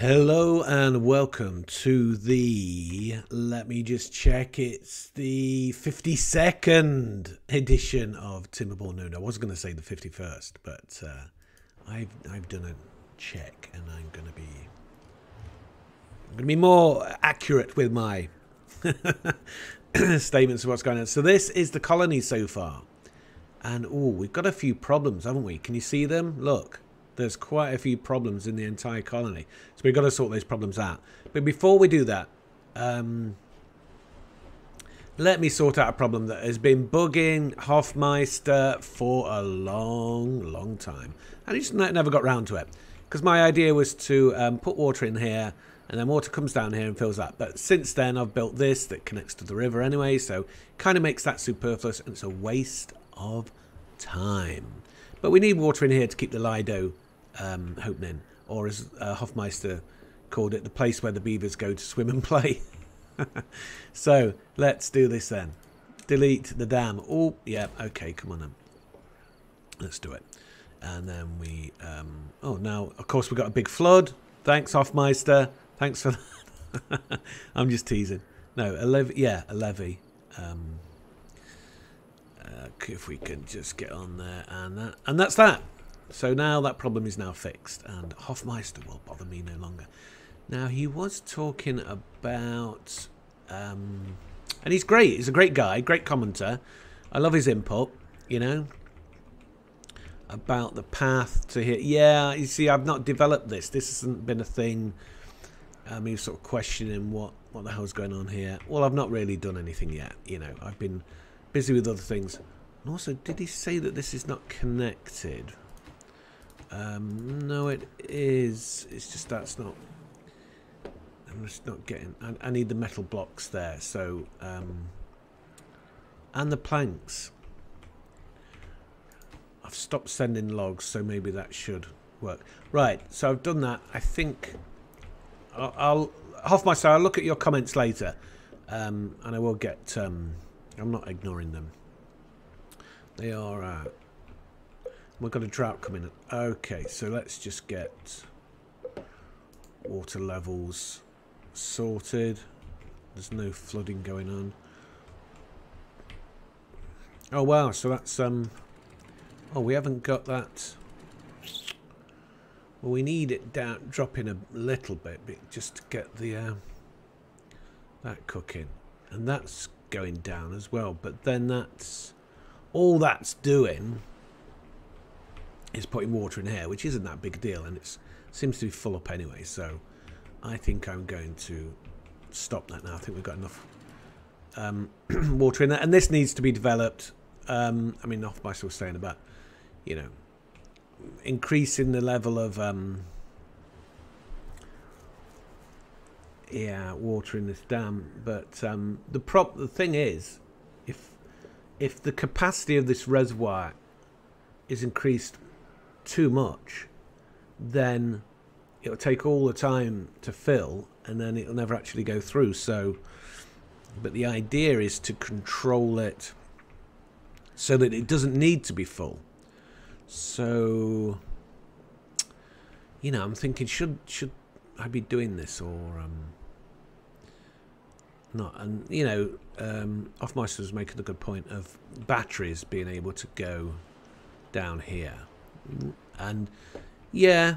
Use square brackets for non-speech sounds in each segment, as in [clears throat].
Hello and welcome to the, let me just check, it's the 52nd edition of Timberborn Noob. I was going to say the 51st, but uh, I've, I've done a check and I'm going to be, I'm going to be more accurate with my [laughs] statements of what's going on. So this is the colony so far. And, oh, we've got a few problems, haven't we? Can you see them? Look there's quite a few problems in the entire colony. So we've got to sort those problems out. But before we do that, um, let me sort out a problem that has been bugging Hofmeister for a long, long time. And he just never got round to it. Because my idea was to um, put water in here and then water comes down here and fills that. But since then, I've built this that connects to the river anyway, so kind of makes that superfluous and it's a waste of time. But we need water in here to keep the Lido um, opening, or as uh, Hofmeister called it, the place where the beavers go to swim and play. [laughs] so let's do this then. Delete the dam. Oh, yeah, okay, come on then. Let's do it. And then we, um, oh, now, of course, we've got a big flood. Thanks, Hofmeister. Thanks for [laughs] that. I'm just teasing. No, a levee, yeah, a levee. Um, uh, if we can just get on there and that, and that's that. So now that problem is now fixed, and Hofmeister will bother me no longer. Now, he was talking about... Um, and he's great. He's a great guy, great commenter. I love his input, you know. About the path to here. Yeah, you see, I've not developed this. This hasn't been a thing. Um, was sort of questioning what, what the hell's going on here. Well, I've not really done anything yet, you know. I've been busy with other things. And also, did he say that this is not connected? Um, no, it is. It's just that's not. I'm just not getting. I, I need the metal blocks there. So, um, and the planks. I've stopped sending logs, so maybe that should work. Right. So I've done that. I think I'll, I'll Hofmeister. I'll look at your comments later, um, and I will get. Um, I'm not ignoring them. They are. Uh, We've got a drought coming. Okay, so let's just get water levels sorted. There's no flooding going on. Oh wow, so that's um oh we haven't got that well we need it down dropping a little bit just to get the uh, that cooking and that's going down as well but then that's all that's doing is putting water in here, which isn't that big a deal, and it seems to be full up anyway. So I think I'm going to stop that now. I think we've got enough um, [clears throat] water in there, and this needs to be developed. Um, I mean, off by still saying about, you know, increasing the level of um, yeah water in this dam. But um, the prop the thing is, if if the capacity of this reservoir is increased too much, then it'll take all the time to fill and then it'll never actually go through. So, but the idea is to control it so that it doesn't need to be full. So, you know, I'm thinking, should should I be doing this or um, not? And you know, um, Hofmeister was making a good point of batteries being able to go down here. And yeah,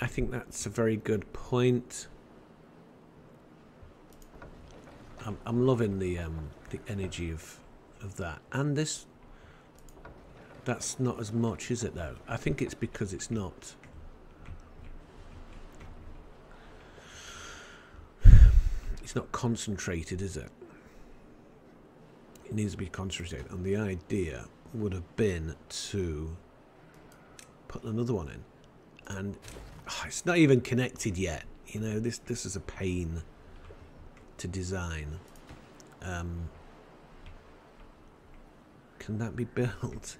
I think that's a very good point. I'm, I'm loving the um, the energy of of that, and this. That's not as much, is it? Though I think it's because it's not. It's not concentrated, is it? It needs to be concentrated, and the idea would have been to put another one in. And oh, it's not even connected yet. You know, this this is a pain to design. Um, can that be built?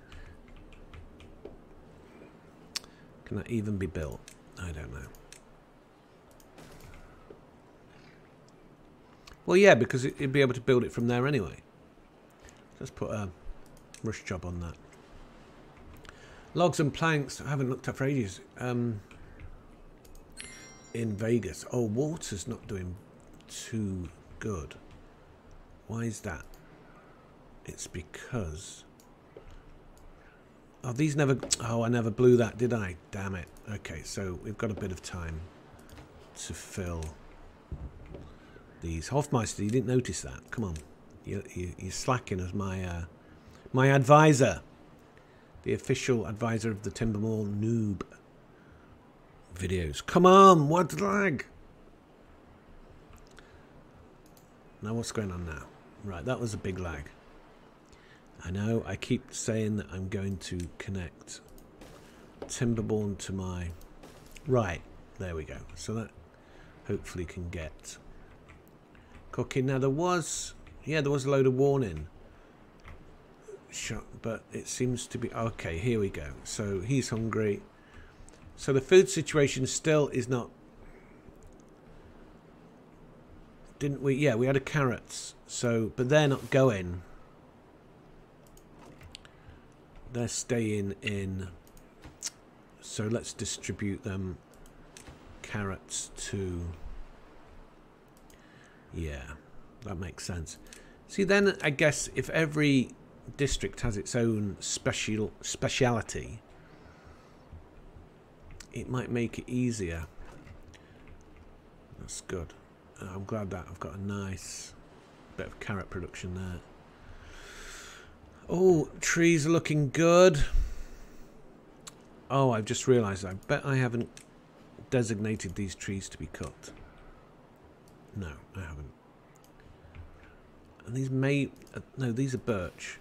Can that even be built? I don't know. Well, yeah, because it, would be able to build it from there anyway. Let's put a rush job on that. Logs and planks, I haven't looked up for ages. Um, in Vegas. Oh, water's not doing too good. Why is that? It's because... Oh, these never... Oh, I never blew that, did I? Damn it. Okay, so we've got a bit of time to fill these. Hofmeister, you didn't notice that. Come on. You, you, you're slacking as my, uh, my advisor. The official advisor of the Timberborn Noob videos. Come on, what lag? Now what's going on now? Right, that was a big lag. I know, I keep saying that I'm going to connect Timberborn to my... Right, there we go. So that hopefully can get cooking. Now there was... Yeah, there was a load of warning. But it seems to be... Okay, here we go. So he's hungry. So the food situation still is not... Didn't we? Yeah, we had a carrots. So, but they're not going. They're staying in. So let's distribute them carrots to... Yeah, that makes sense. See, then I guess if every district has its own special speciality, it might make it easier. That's good. Uh, I'm glad that I've got a nice bit of carrot production there. Oh, trees are looking good. Oh, I've just realised. I bet I haven't designated these trees to be cut. No, I haven't. And these may... Uh, no, these are birch.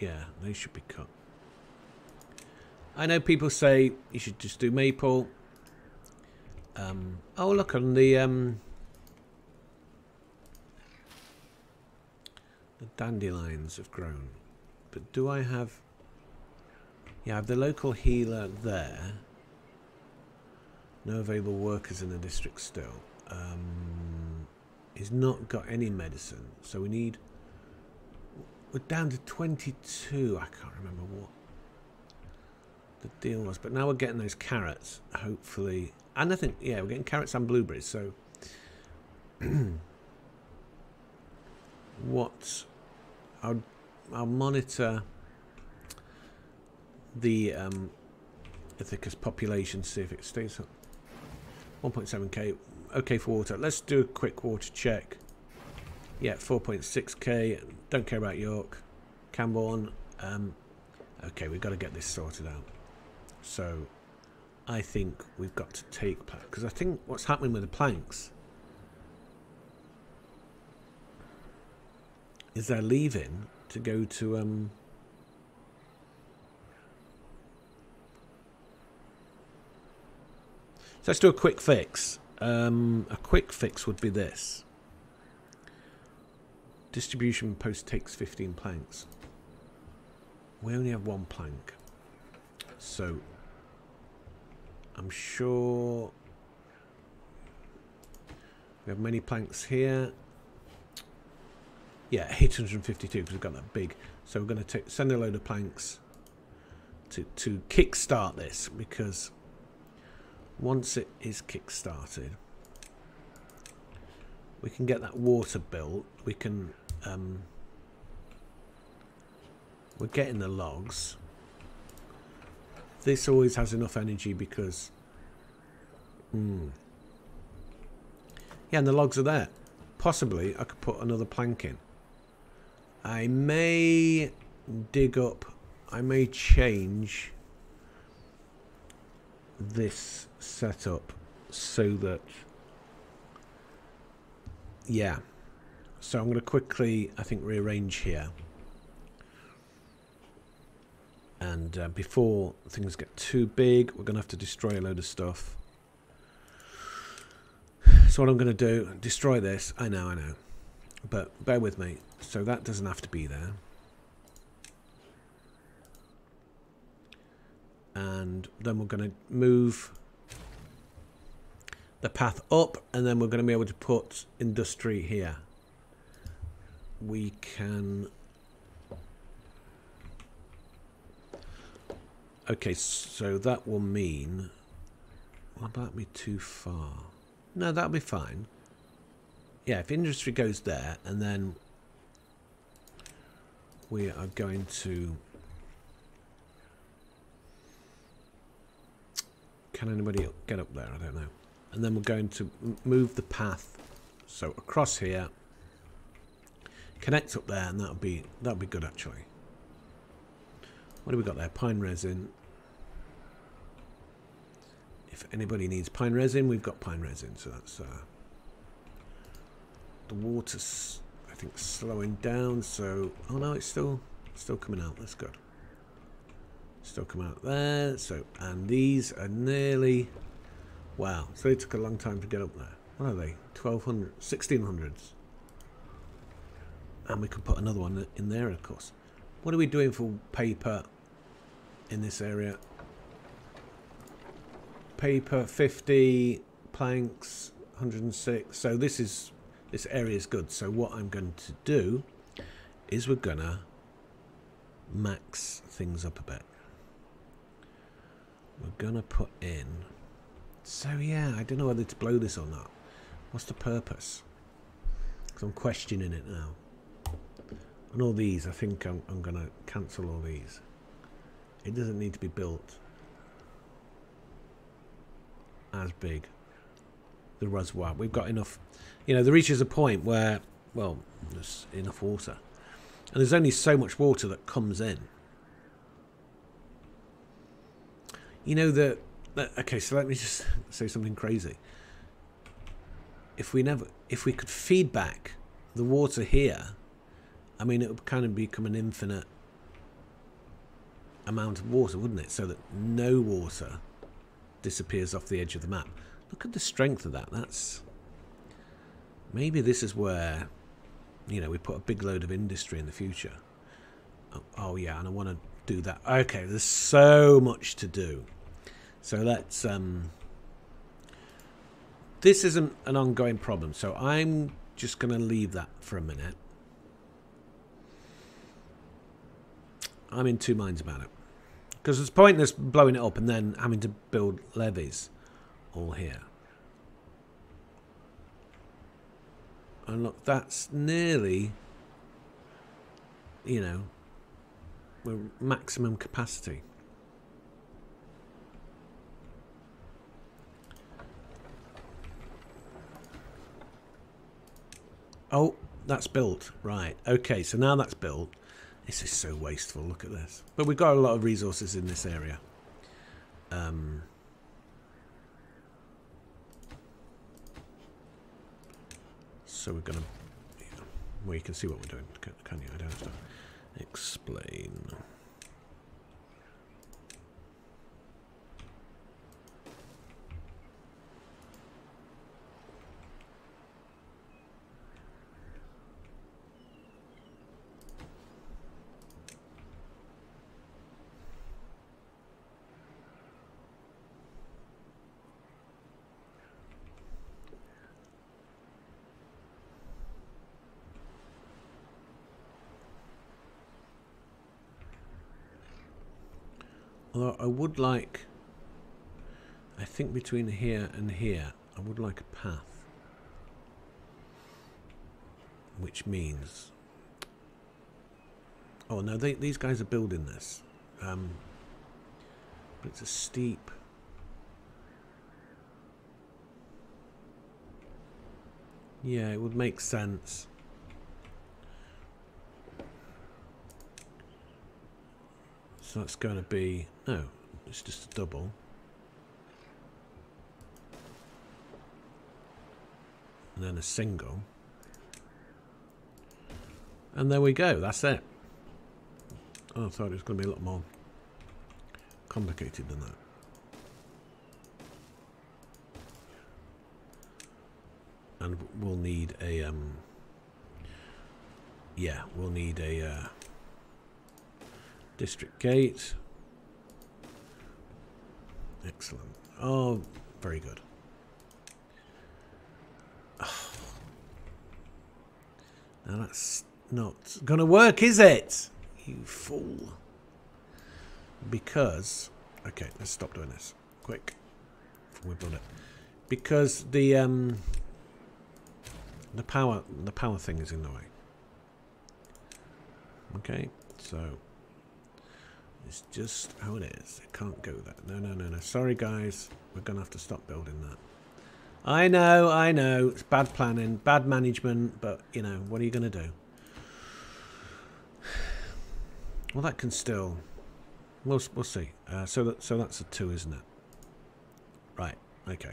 Yeah, they should be cut. I know people say you should just do maple. Um, oh, look on the... Um, the dandelions have grown. But do I have... Yeah, I have the local healer there. No available workers in the district still. Um, he's not got any medicine. So we need... We're down to 22. I can't remember what the deal was. But now we're getting those carrots, hopefully. And I think, yeah, we're getting carrots and blueberries. So [clears throat] what... I'll, I'll monitor the um, Ithaca's population, see if it stays up. 1.7k, okay for water. Let's do a quick water check. Yeah, 4.6k. Don't care about York. Camborne. Um, okay, we've got to get this sorted out. So, I think we've got to take planks because I think what's happening with the planks is they're leaving to go to um, So let's do a quick fix. Um, a quick fix would be this. Distribution post takes 15 planks. We only have one plank. So, I'm sure we have many planks here. Yeah, 852 because we've got that big. So we're going to send a load of planks to, to kick-start this because once it is kick-started, we can get that water built. We can... Um, we're getting the logs. This always has enough energy because... Hmm. Yeah, and the logs are there. Possibly I could put another plank in. I may dig up... I may change this setup so that yeah. So I'm going to quickly I think rearrange here. And uh, before things get too big we're going to have to destroy a load of stuff. So what I'm going to do destroy this. I know I know. But bear with me. So that doesn't have to be there and then we're going to move the path up and then we're going to be able to put industry here we can okay so that will mean will that be too far No, that'll be fine. Yeah, if industry goes there, and then we are going to... Can anybody get up there? I don't know. And then we're going to move the path so across here, connect up there, and that'll be that'll be good actually. What do we got there? Pine resin. If anybody needs pine resin, we've got pine resin, so that's uh, the water's I think slowing down. So oh no, it's still still coming out. That's good. Still come out there. So and these are nearly wow. So they took a long time to get up there. What are they? 1200, 1600s. And we could put another one in there, of course. What are we doing for paper in this area? Paper 50, planks 106. So this is this area is good. So what I'm going to do is we're gonna max things up a bit. We're gonna put in. So yeah, I don't know whether to blow this or not. What's the purpose? Because I'm questioning it now. And all these, I think I'm, I'm to cancel all these. It doesn't need to be built as big. The reservoir. We've got enough. You know, there reaches a point where, well, there's enough water. And there's only so much water that comes in. You know that... Okay, so let me just say something crazy. If we never if we could feed back the water here I mean it would kind of become an infinite amount of water wouldn't it? So that no water disappears off the edge of the map. Look at the strength of that. That's maybe this is where you know we put a big load of industry in the future. Oh, oh yeah and I want to do that okay there's so much to do so let's um this isn't an ongoing problem, so I'm just going to leave that for a minute. I'm in two minds about it. Because it's pointless blowing it up and then having to build levees all here. And look, that's nearly, you know, maximum capacity. Oh, that's built. Right. Okay, so now that's built. This is so wasteful. Look at this. But we've got a lot of resources in this area. Um, so we're going to... Well, you can see what we're doing, can you? I don't have to explain. Although I would like, I think between here and here, I would like a path. Which means, oh no, they, these guys are building this. Um, but it's a steep, yeah, it would make sense. So that's going to be, no, it's just a double. And then a single. And there we go, that's it. Oh, I thought it was going to be a lot more complicated than that. And we'll need a, um, yeah, we'll need a, uh, District gate. Excellent. Oh, very good. [sighs] Now that's not going to work, is it? You fool. Because... Okay, let's stop doing this. Quick. Before we build it. because the um, the power the power thing is in the way. Okay, so it's just how it is. It can't go there. No, no, no, no. Sorry, guys. We're going to have to stop building that. I know, I know. It's bad planning, bad management, but, you know, what are you going to do? [sighs] Well, that can still... We'll, we'll see. Uh, so, that, so that's a 2, isn't it? Right, okay.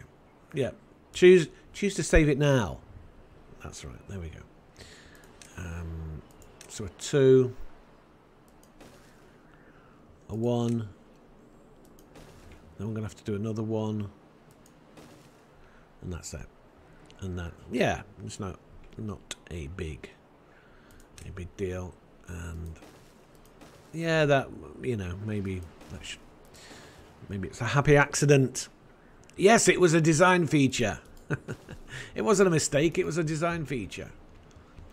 Yeah. Choose, choose to save it now. That's right. There we go. Um, so a 2 a 1 then I'm going to have to do another one. And that's it. And that yeah it's not not a big a big deal. And yeah that you know maybe that should, maybe it's a happy accident. Yes it was a design feature. [laughs] It wasn't a mistake it was a design feature.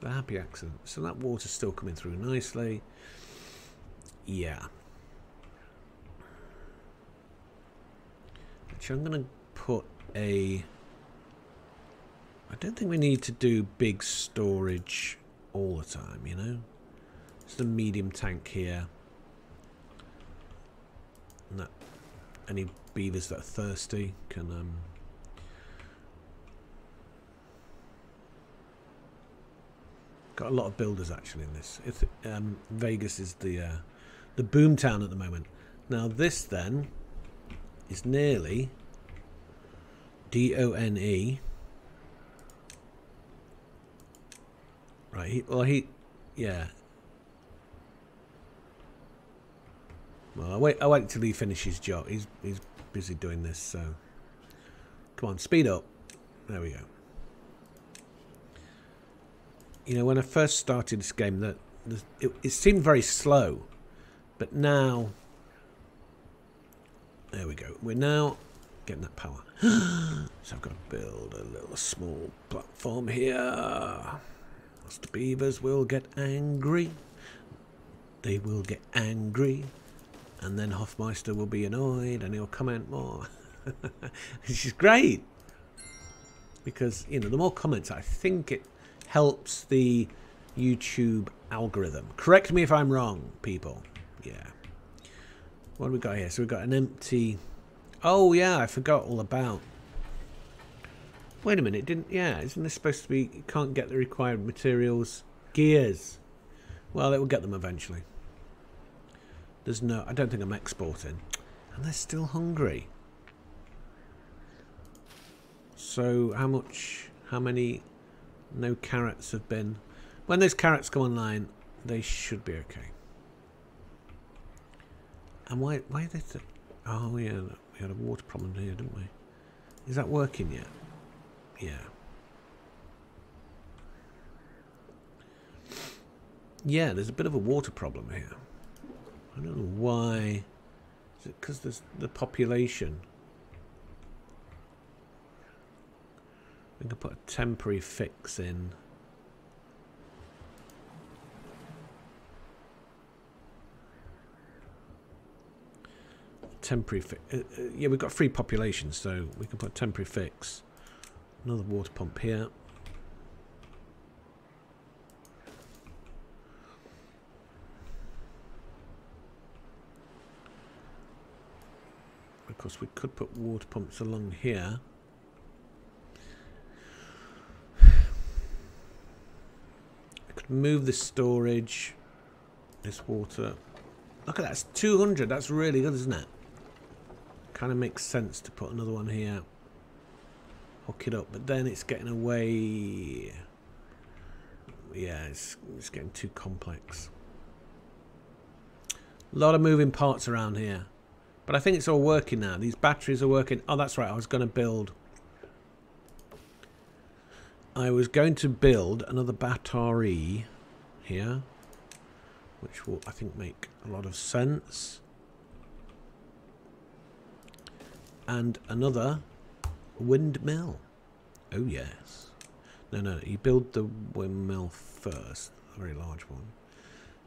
The happy accident. So that water's still coming through nicely. Yeah Which I'm going to put a... I don't think we need to do big storage all the time, you know? Just a medium tank here. And that any beavers that are thirsty can um, got a lot of builders actually in this. If, um, Vegas is the uh, the boom town at the moment. Now this then is nearly D-O-N-E. Right, he, well, he, yeah. Well, I wait, I wait till he finishes job. He's, he's busy doing this, so. Come on, speed up. There we go. You know, when I first started this game, that it, it seemed very slow. But now there we go. We're now getting that power. [gasps] so I've got to build a little small platform here. Else the beavers will get angry. They will get angry. And then Hofmeister will be annoyed and he'll comment more. [laughs] Which is great. Because, you know, the more comments, I think it helps the YouTube algorithm. Correct me if I'm wrong, people. Yeah. What do we got here? So we've got an empty... Oh, yeah, I forgot all about... Wait a minute, didn't... Yeah, isn't this supposed to be... You can't get the required materials? Gears. Well, it will get them eventually. There's no... I don't think I'm exporting. And they're still hungry. So, how much... How many... No carrots have been... When those carrots go online, they should be okay. And why why are they... Th oh, yeah, we had a water problem here, didn't we? Is that working yet? Yeah. Yeah, there's a bit of a water problem here. I don't know why. Is it because there's the population? We can put a temporary fix in. Temporary fix. Uh, uh, yeah, we've got free population, so we can put temporary fix. Another water pump here. Of course, we could put water pumps along here. I could move the storage. This water. Look at that, it's 200. That's really good, isn't it? Kind of makes sense to put another one here. Hook it up, but then it's getting away. Yeah, it's, it's getting too complex. A lot of moving parts around here. But I think it's all working now. These batteries are working. Oh, that's right. I was going to build... I was going to build another battery here. Which will, I think, make a lot of sense. And another windmill. Oh yes. No, no, you build the windmill first, a very large one.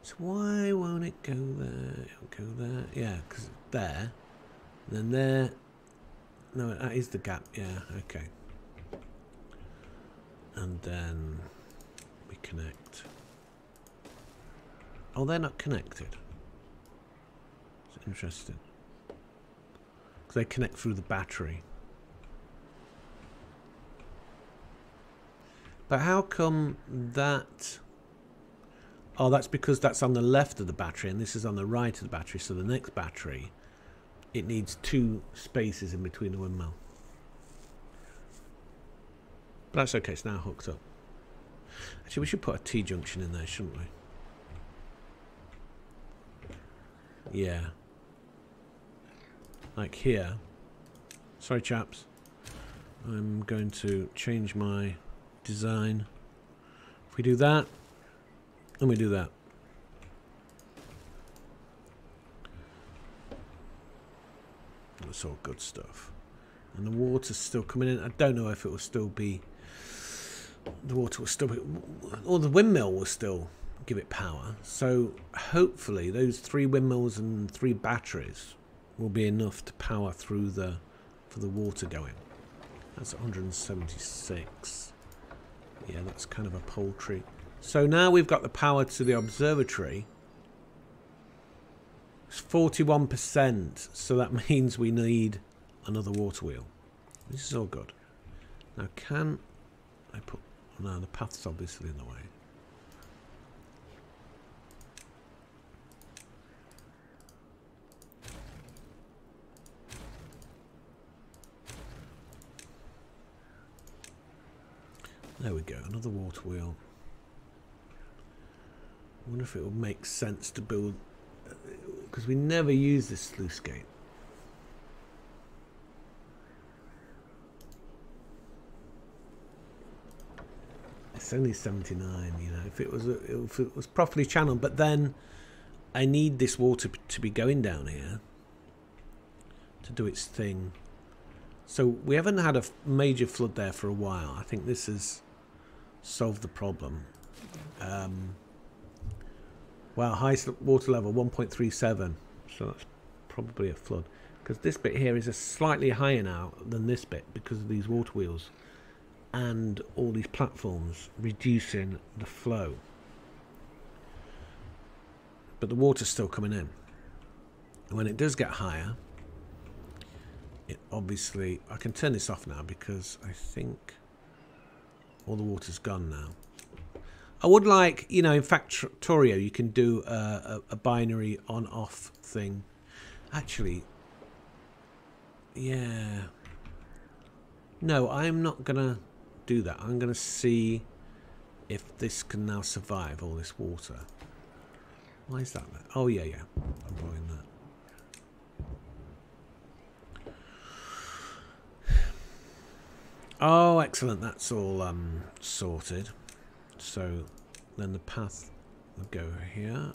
So why won't it go there? It'll go there. Yeah, because there. And then there. No, that is the gap. Yeah, okay. And then we connect. Oh, they're not connected. It's interesting. They connect through the battery. But how come that... Oh, that's because that's on the left of the battery and this is on the right of the battery. So the next battery, it needs two spaces in between the windmill. But that's okay, it's now hooked up. Actually, we should put a T-junction in there, shouldn't we? Yeah. Like here. Sorry, chaps. I'm going to change my design. If we do that, and we do that. That's all good stuff. And the water's still coming in. I don't know if it will still be... The water will still be... Or the windmill will still give it power. So hopefully those three windmills and three batteries will be enough to power through the... For the water going. That's 176. Yeah, that's kind of a poultry. So now we've got the power to the observatory. It's 41%, so that [laughs] means we need another water wheel. This is all good. Now can I put... No, the path's obviously in the way. There we go, another water wheel. I wonder if it would make sense to build... Uh, because we never use this sluice gate. It's only 79, you know, if it was if it was properly channeled. But then I need this water to be going down here to do its thing. So we haven't had a major flood there for a while. I think this is solve the problem. Um, wow, highest water level 1.37. So that's probably a flood. Because this bit here is a slightly higher now than this bit because of these water wheels and all these platforms reducing the flow. But the water's still coming in. When it does get higher, it obviously... I can turn this off now because I think all the water's gone now. I would like, you know, in Factorio you can do a, a, a binary on-off thing. Actually, yeah. No, I'm not going to do that. I'm going to see if this can now survive all this water. Why is that? Oh, yeah, yeah. I'm blowing that. Oh, excellent. That's all um, sorted. So then the path will go here.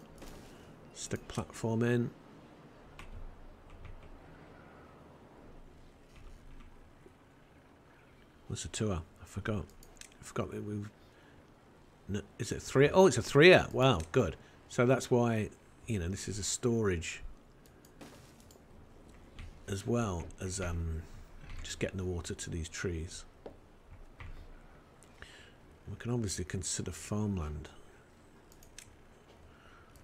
Stick platform in. What's a tour? I forgot. I forgot that we've... No, is it three? Oh, it's a three Wow, good. So that's why, you know, this is a storage as well as um, just getting the water to these trees. We can obviously consider farmland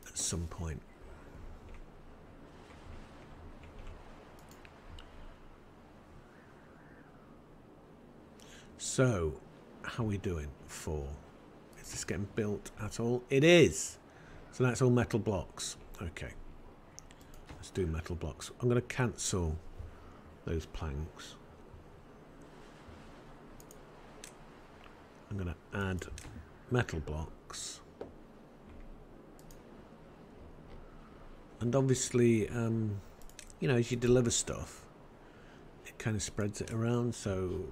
at some point. So, how are we doing for? Is this getting built at all? It is! So that's all metal blocks. Okay. Let's do metal blocks. I'm going to cancel those planks. I'm going to add metal blocks. And obviously, um, you know, as you deliver stuff, it kind of spreads it around. So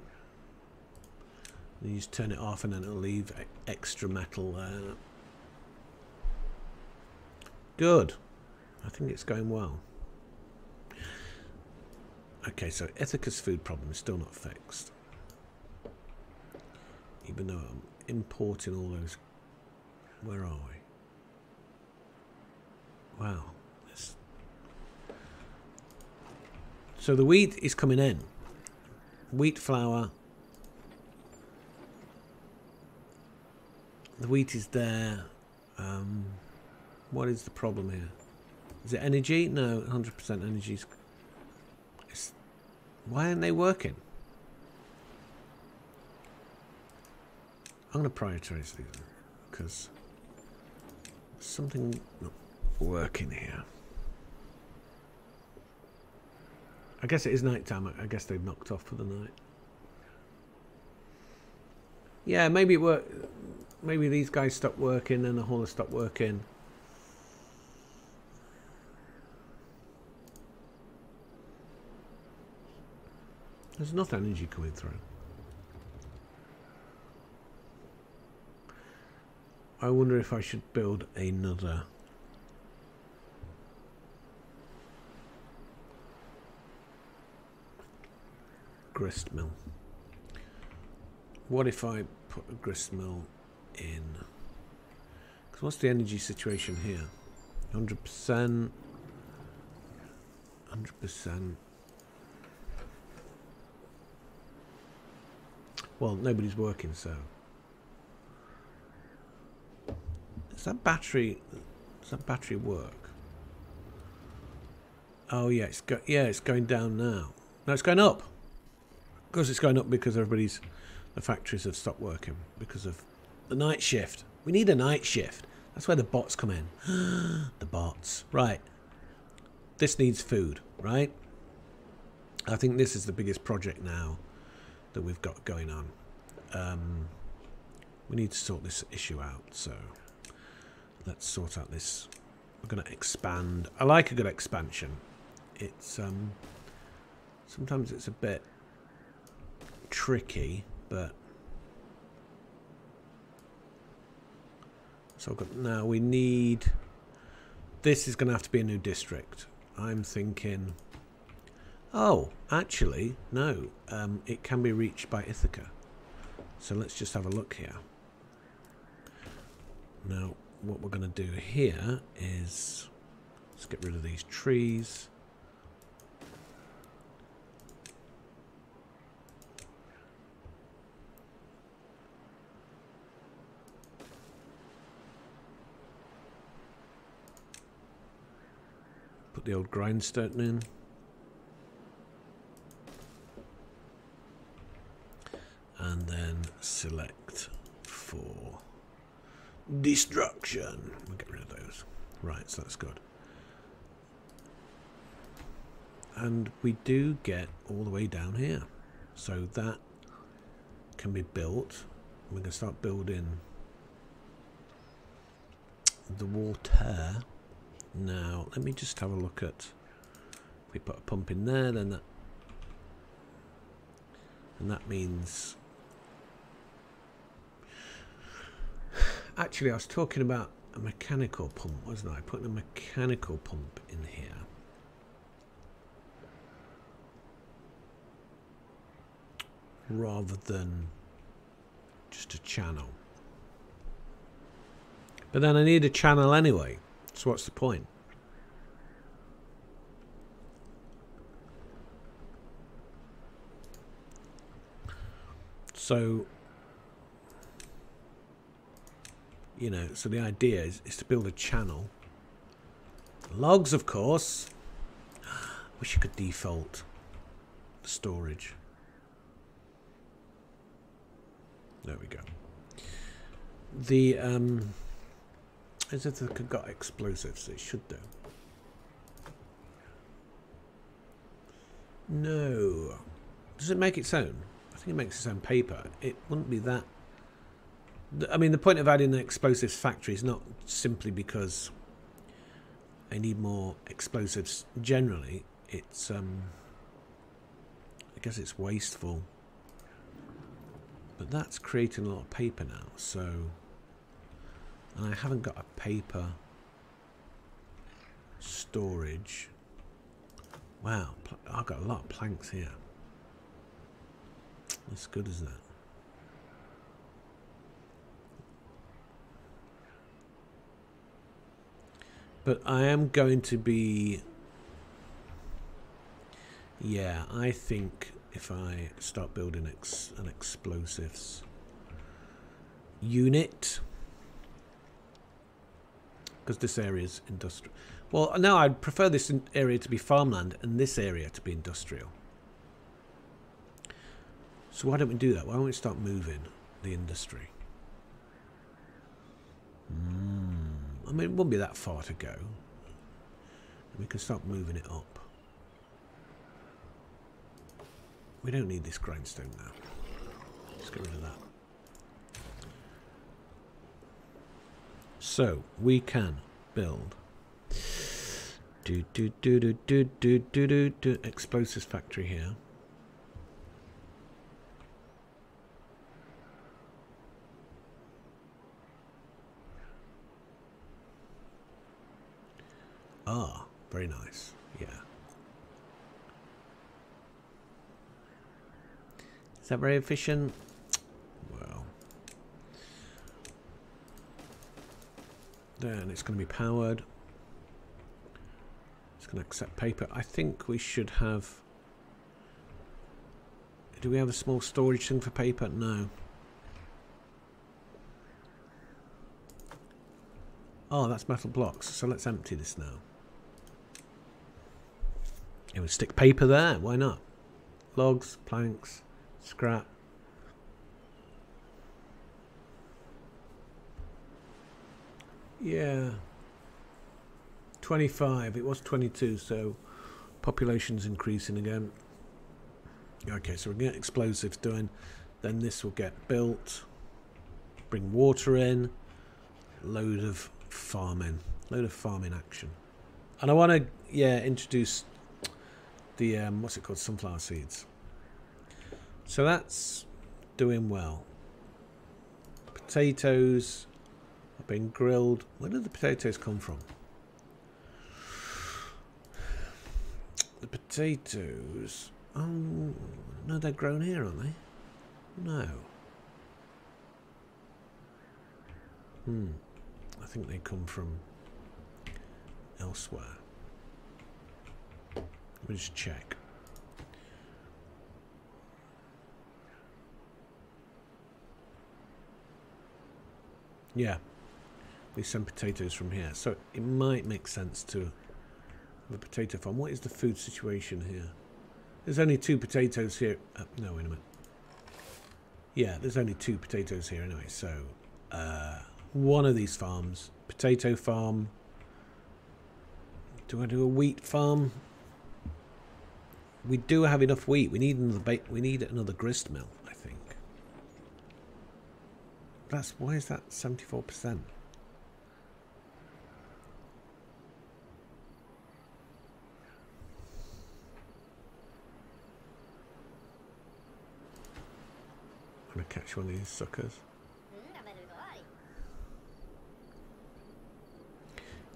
you just turn it off and then it'll leave extra metal there. Good. I think it's going well. Okay, so Ithaca's food problem is still not fixed even though I'm importing all those. Where are we? Wow. So the wheat is coming in. Wheat flour. The wheat is there. Um, what is the problem here? Is it energy? No, 100% energy. Why aren't they working? I'm going to prioritize these because something not working here. I guess it is night time. I guess they've knocked off for the night. Yeah, maybe it work. Maybe these guys stopped working and the hauler stopped working. There's enough energy coming through. I wonder if I should build another grist mill. What if I put a grist mill in? Because what's the energy situation here? 100%. 100%. Well, nobody's working, so. Does that battery... Does that battery work? Oh, yeah, it's go yeah, it's going down now. No, it's going up. Of course, it's going up because everybody's the factories have stopped working because of the night shift. We need a night shift. That's where the bots come in. [gasps] the bots. Right. This needs food, right? I think this is the biggest project now that we've got going on. Um, we need to sort this issue out, so let's sort out this. We're going to expand. I like a good expansion. It's um, sometimes it's a bit tricky, but so got, now we need this is going to have to be a new district. I'm thinking oh actually no um, it can be reached by Ithaca so let's just have a look here now what we're going to do here is let's get rid of these trees Put the old grindstone in. And then select for destruction. We'll get rid of those. Right, so that's good. And we do get all the way down here. So that can be built. We can start building the water now, let me just have a look at. If we put a pump in there, then that. And that means. Actually, I was talking about a mechanical pump, wasn't I? Putting a mechanical pump in here. Rather than just a channel. But then I need a channel anyway. So what's the point? So, you know, so the idea is, is to build a channel. Logs, of course. [gasps] Wish you could default the storage. There we go. The, um, as if it got explosives. It should do. No. Does it make its own? I think it makes its own paper. It wouldn't be that... I mean, the point of adding an explosives factory is not simply because I need more explosives generally. It's, um... I guess it's wasteful. But that's creating a lot of paper now, so... And I haven't got a paper storage. Wow, I've got a lot of planks here. That's good, isn't it? But I am going to be... Yeah, I think if I start building ex an explosives unit because this area is industrial. Well, no, I'd prefer this area to be farmland and this area to be industrial. So why don't we do that? Why don't we start moving the industry? Mm. I mean, it won't be that far to go. We can start moving it up. We don't need this grindstone now. Let's get rid of that. So we can build do do do do do do do do do explosives factory here. Ah, very nice. Yeah. Is that very efficient? Well. Then it's going to be powered. It's going to accept paper. I think we should have... Do we have a small storage thing for paper? No. Oh, that's metal blocks. So let's empty this now. It would stick paper there. Why not? Logs, planks, scrap. Yeah. 25. It was 22, so population's increasing again. Okay, so we're get explosives doing. Then this will get built. Bring water in. Load of farming. Load of farming action. And I want to, yeah, introduce the um, what's it called? Sunflower seeds. So that's doing well. Potatoes have been grilled. Where did the potatoes come from? The potatoes oh no they're grown here aren't they? No. Hmm. I think they come from elsewhere let me just check. Yeah, we send potatoes from here. So it might make sense to a potato farm. What is the food situation here? There's only two potatoes here. Uh, no, wait a minute. Yeah, there's only two potatoes here anyway. So uh, one of these farms, potato farm. Do I do a wheat farm? We do have enough wheat. We need another we need another grist mill, I think. That's why is that 74%? I'm gonna catch one of these suckers.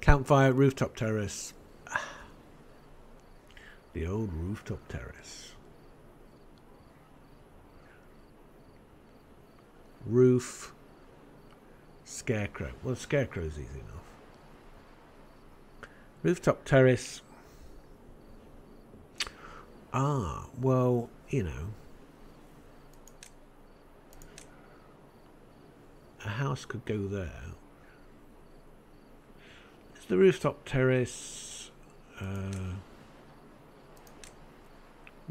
Campfire, rooftop terrace. The old rooftop terrace. Roof. Scarecrow. Well, Scarecrow's easy enough. Rooftop terrace. Ah, well, you know. A house could go there. Is the rooftop terrace... Uh,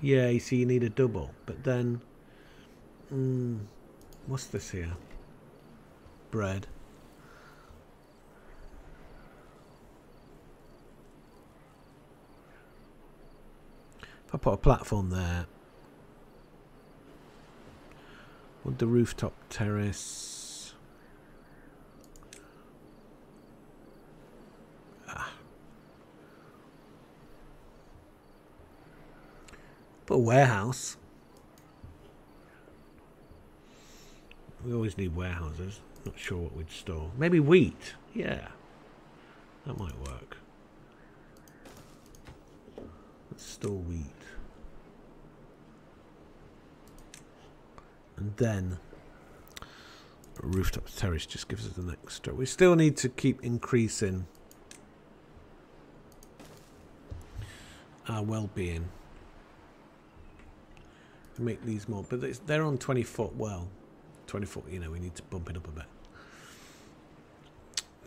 yeah, you see, you need a double. But then, mm, what's this here? Bread. If I put a platform there, would the rooftop terrace Put a warehouse. We always need warehouses. Not sure what we'd store. Maybe wheat. Yeah. That might work. Let's store wheat. And then a rooftop terrace just gives us an extra. We still need to keep increasing our well-being. Make these more, but they're on 20 foot well. 20 foot, you know, we need to bump it up a bit.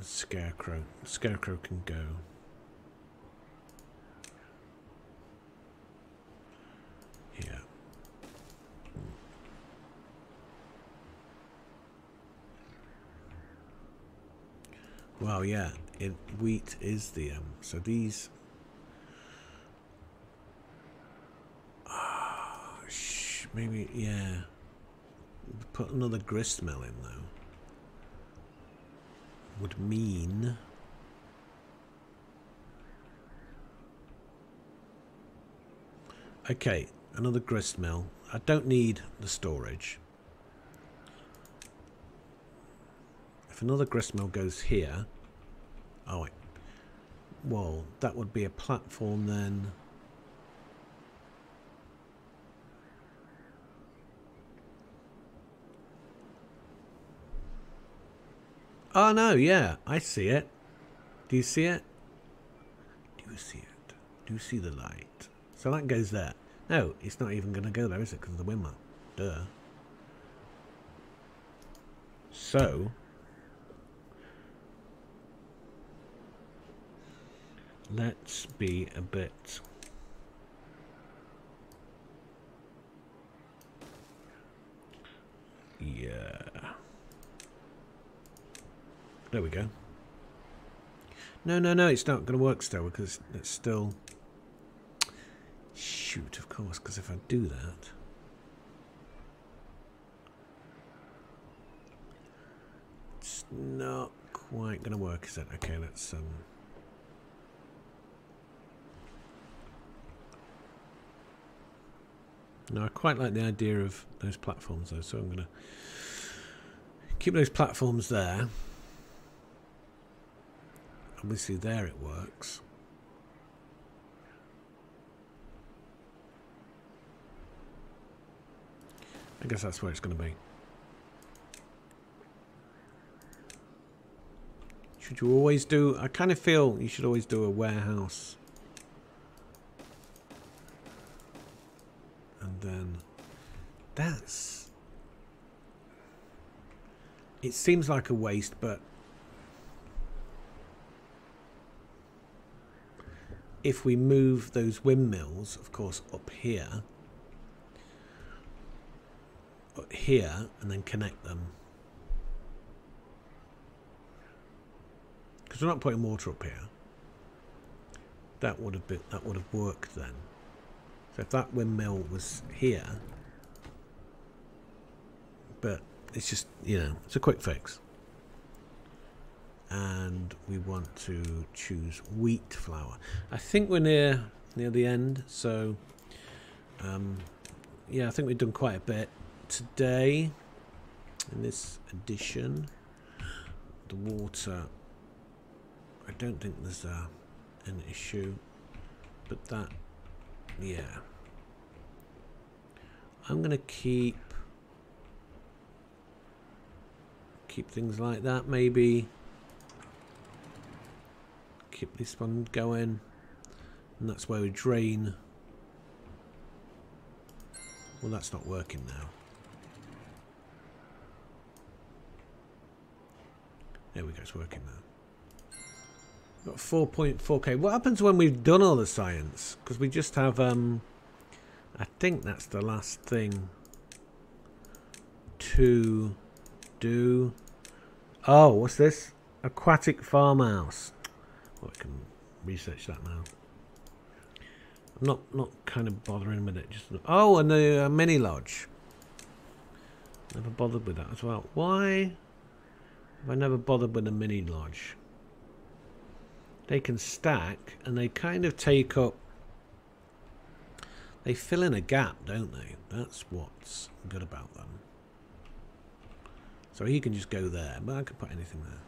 Scarecrow. Scarecrow can go. Here. Well, yeah, it, wheat is the um. So these. Ah, shh, maybe yeah. Put another grist mill in though. Would mean. Okay, another grist mill. I don't need the storage. If another gristmill goes here, oh wait, well, that would be a platform then. Oh no, yeah, I see it. Do you see it? Do you see it? Do you see the light? So that goes there. No, it's not even going to go there, is it? Because of the windmill. Duh. So, let's be a bit yeah there we go no no no it's not going to work still because it's still shoot of course because if I do that it's not quite going to work is it okay let's um No, I quite like the idea of those platforms though, so I'm going to keep those platforms there. Obviously there it works. I guess that's where it's going to be. Should you always do... I kind of feel you should always do a warehouse And then that's it seems like a waste but if we move those windmills of course up here up here and then connect them. Because we're not putting water up here. That would have been that would have worked then. So if that windmill was here, but it's just, you know, it's a quick fix. And we want to choose wheat flour. I think we're near near the end, so um, yeah, I think we've done quite a bit today in this edition. The water, I don't think there's a, an issue, but that yeah. I'm going to keep keep things like that maybe keep this one going and that's where we drain well that's not working now there we go it's working now Got 4.4k. What happens when we've done all the science? Because we just have, um, I think that's the last thing to do. Oh, what's this? Aquatic farmhouse. I can research that now. I'm not, not kind of bothering with it. Just Oh, and the uh, mini lodge. Never bothered with that as well. Why have I never bothered with a mini lodge? they can stack and they kind of take up they fill in a gap don't they that's what's good about them so he can just go there but I could put anything there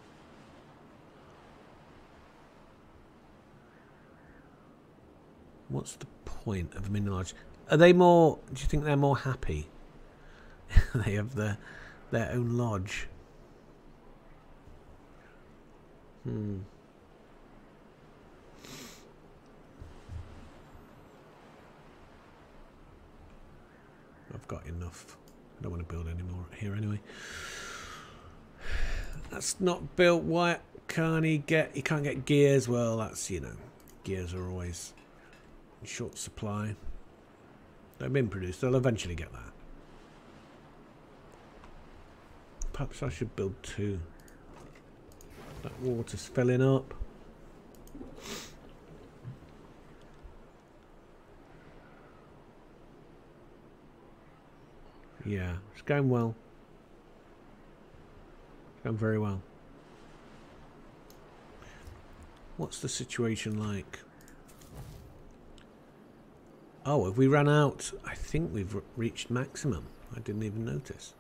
what's the point of a mini lodge are they more do you think they're more happy [laughs] they have their their own lodge hmm I've got enough. I don't want to build any more here anyway. [sighs] That's not built. Why can't he get... He can't get gears. Well, that's, you know... Gears are always short supply. They've been produced. They'll eventually get that. Perhaps I should build two. That water's filling up. Yeah, it's going well. It's going very well. What's the situation like? Oh, have we run out? I think we've reached maximum. I didn't even notice.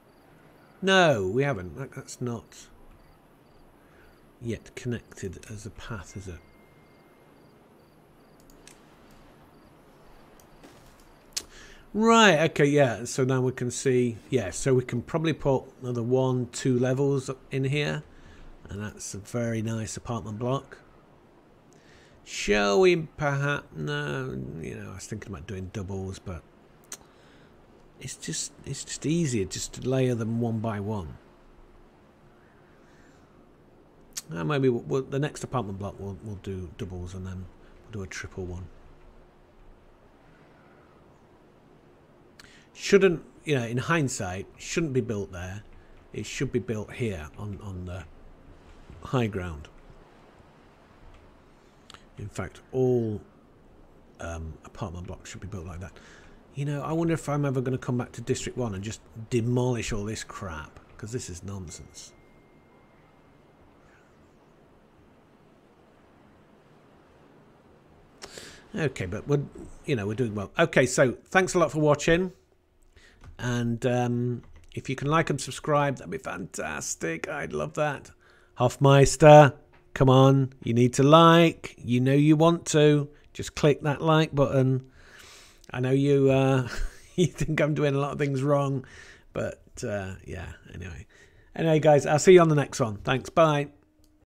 No, we haven't. That, that's not yet connected as a path, is it? Right, okay, yeah. So now we can see, yeah, so we can probably put another one, two levels in here. And that's a very nice apartment block. Shall we perhaps, no, you know, I was thinking about doing doubles, but it's just, it's just easier just to layer them one by one. Uh, maybe we'll, we'll, the next apartment block we'll, we'll do doubles and then we'll do a triple one. shouldn't, you know, in hindsight, shouldn't be built there. It should be built here on, on the high ground. In fact, all um, apartment blocks should be built like that. You know, I wonder if I'm ever going to come back to District 1 and just demolish all this crap, because this is nonsense. Okay, but we're, you know, we're doing well. Okay, so thanks a lot for watching. And um, if you can like and subscribe, that'd be fantastic. I'd love that. Hofmeister, come on. You need to like. You know you want to. Just click that like button. I know you uh, [laughs] you think I'm doing a lot of things wrong, but uh, yeah, anyway. Anyway, guys, I'll see you on the next one. Thanks. Bye.